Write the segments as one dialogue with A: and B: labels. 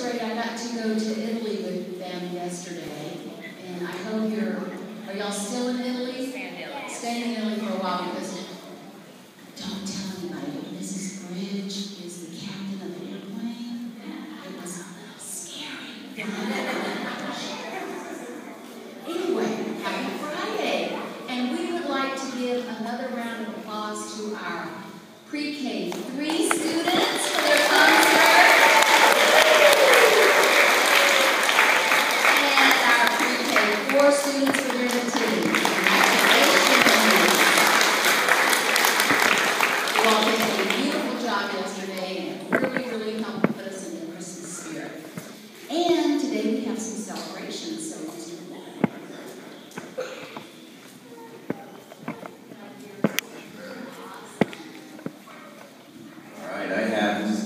A: grade, I got to go to Italy with them yesterday, and I hope you're, are y'all still in Italy? Staying in Italy. For a while, because don't tell anybody, Mrs. Bridge is the captain of the airplane. It was a little scary. anyway, happy Friday, and we would like to give another round of applause to our pre-K three students.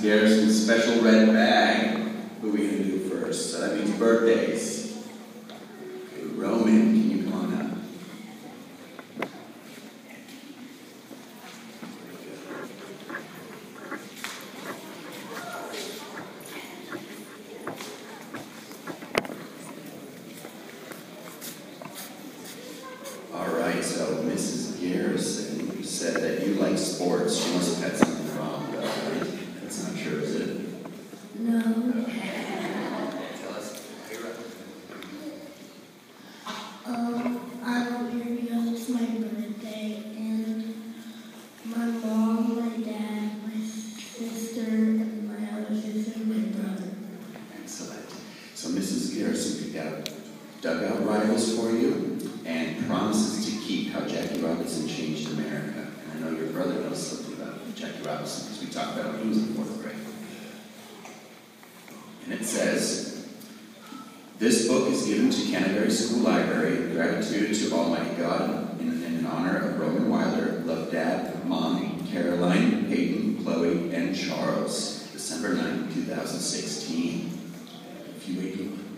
A: Here's a
B: special red bag Who we can do first. So that means birthdays. says, This book is given to Canterbury School Library in gratitude to Almighty God and in honor of Roman Weiler, Lovedad, Mom, Caroline, Peyton, Chloe, and Charles, December 9, 2016. If you wait,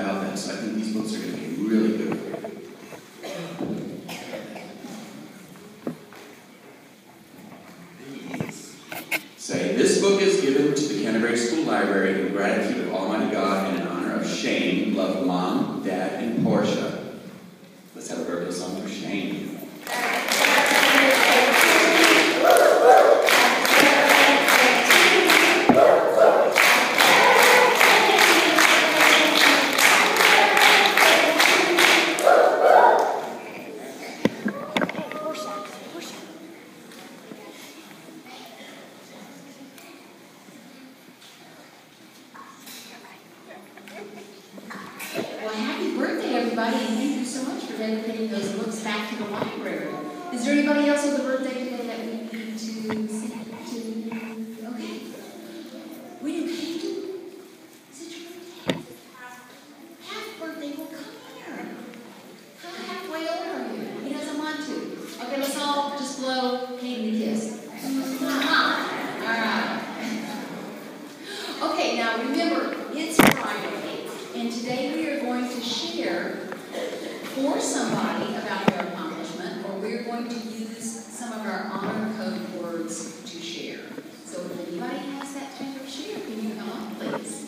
B: about. So I think these books are going to be really good for you. Say, this book is given to the Canterbury School Library in gratitude of Almighty God and in honor of Shane, love, mom, dad,
A: dedicating those books back to the library. Is there anybody else with a birthday today that we need to sing to? Okay. We do Kate. Is it your birthday? Half birthday, well, come here. How halfway old are you? He doesn't want to. Okay, let's all just blow Kate a kiss. All right. Okay, now remember, it's Friday, and today we are going to share for somebody about their accomplishment, or we're going to use some of our honor code words to share. So if anybody has that type of share, can you come up, please?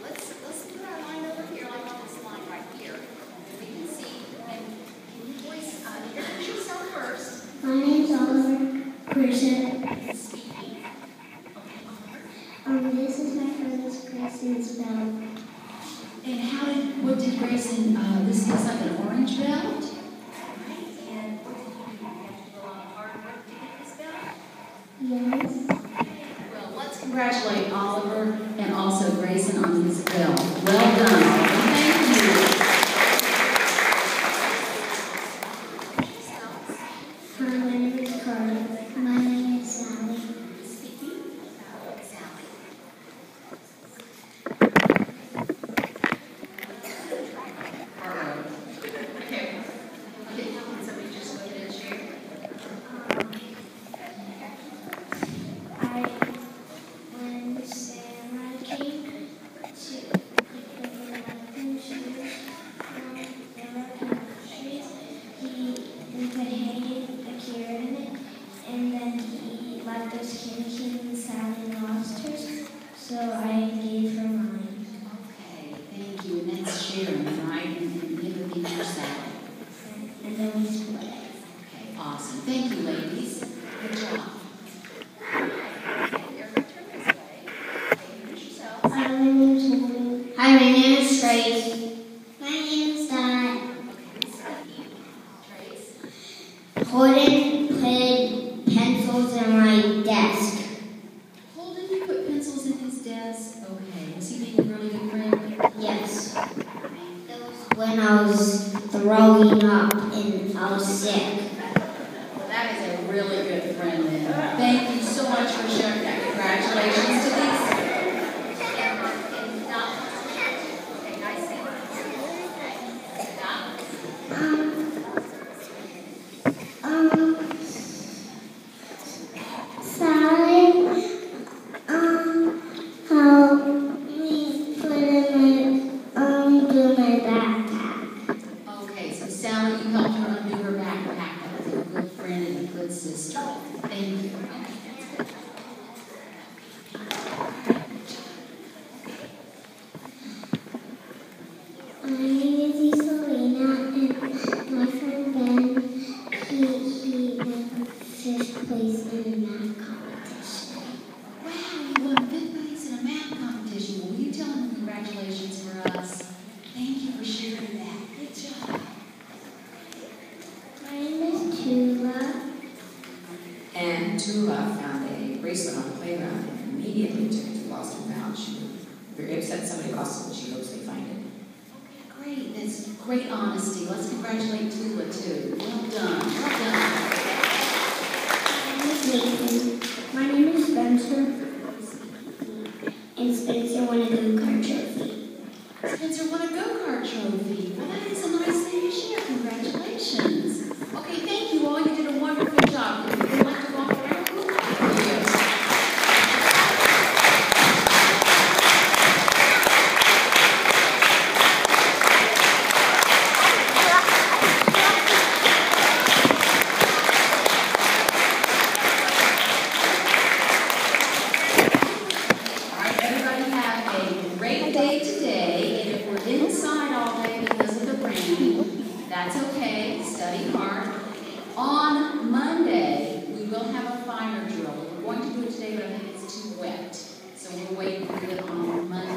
C: Let's, let's put our line over here, like on this line right here. And we can see, and can you voice, uh, introduce yourself first?
D: My name's Oliver Grisham.
C: Speaking.
D: Um, this is my friend's Grayson's belt.
A: And how did, what did Grayson, uh, this looks like an orange belt?
C: And what did you do? You have to go on hard work to get this belt?
D: Yes.
C: Well, let's
A: Congratulate Oliver and also Grayson on his belt. Well done, Oliver. Thank you.
C: introduce yourselves.
D: Hi, my name is Carter. My name is Sally.
C: Speaking. Uh, Sally.
A: All right. Okay. Okay, can somebody just go ahead and share?
D: I, when Sarah came to pick up the weapon shoes from the weapon trees, he he put hay and a carrot in it, and then he left those candy canes inside and lost hers, so I gave her mine.
A: Okay, thank you. And that's sharing, right? And and empathy for Sally.
D: And then we split it.
A: Okay, awesome. Thank you, ladies. Good job.
C: Okay, everybody turn this way. Okay, introduce yourselves.
D: Hi, my name is Holden. Hi, my name is Trace. My name is Dot.
C: Okay, Speaking. Trace.
D: Holden put pencils in my desk.
A: Holden, put pencils in his desk. Okay, was he being a really good friend?
D: Yes. That was when I was throwing up and I was sick.
A: Well, that is a really good friend then. Thank you so much for sharing that. Congratulations to these.
C: And, and Dot. Okay, nice thing. Dot.
D: Um, um, Sally, um, help me put in my, um, do my backpack.
A: Okay, so Sally, you helped her undo her backpack. That was a good friend and a good sister. Thank you.
D: My name is Isolina, and my friend Ben, he, he won fifth place in a math competition.
A: Wow, you won fifth place in a math competition. Well, will you tell him congratulations for us? Thank you for sharing that. Good job.
D: My name is Tula.
E: And Tula found a bracelet on the playground and immediately took it to Lost and Found. She was very upset somebody lost it, and she hopes they find it.
A: Great, that's great honesty. Let's congratulate Tula too. Well done, well done.
D: My name is My name is Spencer. And Spencer won a go-kart trophy.
A: Spencer won a go-kart trophy. Well, that is a nice thing to share. Congratulations. Okay, thank you all. You did a wonderful job. Would you like to walk around? Yes. All right, everybody have a great day today, and if we're inside all day because of the rain, that's okay, study hard. On Monday, we will a drill. We're going to do it today, but I think it's too wet, so we're waiting for it um, on